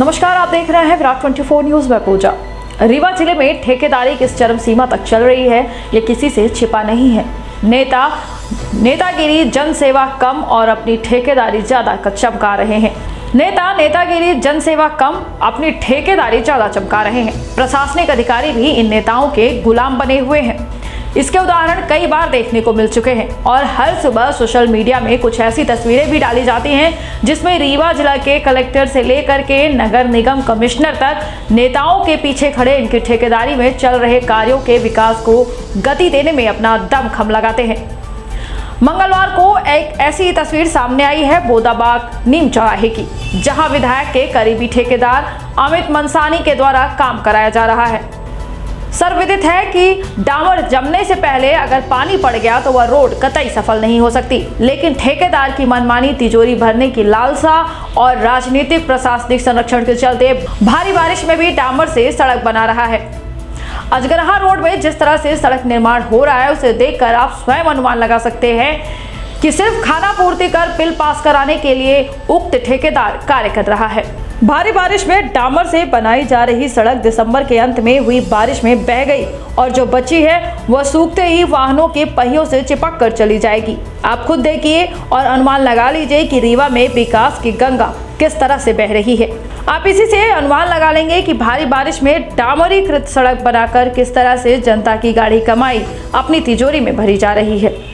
नमस्कार, आप देख रहे हैं विराट 24 न्यूज़, में पूजा। रीवा ज़िले में ठेकेदारी किस चरम सीमा तक चल रही है, ये किसी से छिपा नहीं है। नेता, नेतागिरी जन सेवा कम और अपनी ठेकेदारी ज़्यादा चमका रहे हैं। नेता, नेतागिरी जन सेवा कम, अपनी ठेकेदारी ज़्यादा चमका रहे हैं। प्रशासनिक अधिकारी भी इन नेताओं के गुलाम बने हुए हैं। इसके उदाहरण कई बार देखने को मिल चुके हैं और हर सुबह सोशल मीडिया में कुछ ऐसी तस्वीरें भी डाली जाती हैं, जिसमें रीवा जिला के कलेक्टर से लेकर के नगर निगम कमिश्नर तक नेताओं के पीछे खड़े इनकी ठेकेदारी में चल रहे कार्यों के विकास को गति देने में अपना दमखम लगाते हैं। मंगलवार को एक ऐसी तस्वीर सामने आई है बोदाबाग नीम चौराहे की, जहाँ विधायक के करीबी ठेकेदार अमित मंसानी के द्वारा काम कराया जा रहा है। सर्वविदित है कि डामर जमने से पहले अगर पानी पड़ गया तो वह रोड कतई सफल नहीं हो सकती। लेकिन ठेकेदार की मनमानी, तिजोरी भरने की लालसा और राजनीतिक प्रशासनिक संरक्षण के चलते भारी बारिश में भी डामर से सड़क बना रहा है। अजगरहा रोड में जिस तरह से सड़क निर्माण हो रहा है, उसे देखकर आप स्वयं अनुमान लगा सकते हैं कि सिर्फ़ खाना पूर्ति कर बिल पास कराने के लिए उक्त ठेकेदार कार्य कर रहा है। भारी बारिश में डामर से बनाई जा रही सड़क दिसंबर के अंत में हुई बारिश में बह गई और जो बची है, वह सूखते ही वाहनों के पहियों से चिपक कर चली जाएगी। आप खुद देखिए और अनुमान लगा लीजिए कि रीवा में विकास की गंगा किस तरह से बह रही है। आप इसी से अनुमान लगा लेंगे कि भारी बारिश में डामरीकृत सड़क बनाकर किस तरह से जनता की गाड़ी कमाई अपनी तिजोरी में भरी जा रही है।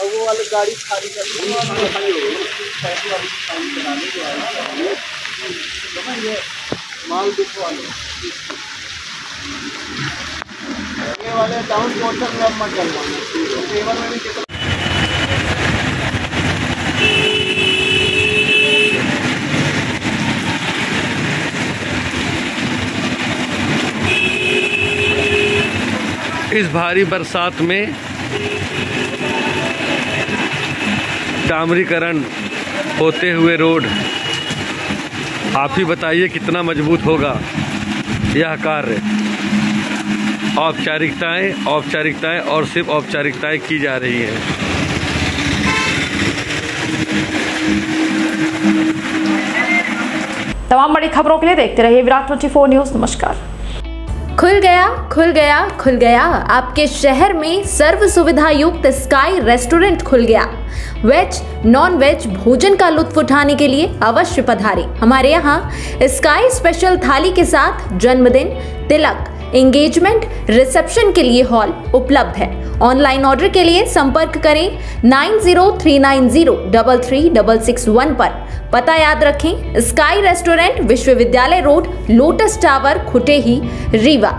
और वो वाली गाड़ी खाली कर दी। है माल ये वाले डाउन मोटर में मत में भी कितना इस भारी बरसात में डामरीकरण होते हुए रोड। आप ही बताइए कितना मज़बूत होगा यह कार्य। औपचारिकताएँ औपचारिकताएँ और सिर्फ़ औपचारिकताएँ की जा रही हैं। तमाम बड़ी खबरों के लिए देखते रहिए विराट ट्वेंटी फोर न्यूज़। नमस्कार। खुल गया खुल गया खुल गया। आपके शहर में सर्व सुविधा युक्त स्काई रेस्टोरेंट खुल गया। वेज नॉन वेज भोजन का लुत्फ उठाने के लिए अवश्य पधारें। हमारे यहाँ स्काई स्पेशल थाली के साथ जन्मदिन, तिलक एंगेजमेंट रिसेप्शन के लिए हॉल उपलब्ध है। ऑनलाइन ऑर्डर के लिए संपर्क करें nine zero three nine zero double three double six one पर। पता याद रखें, स्काई रेस्टोरेंट विश्वविद्यालय road, lotus tower Khutehi Rewa.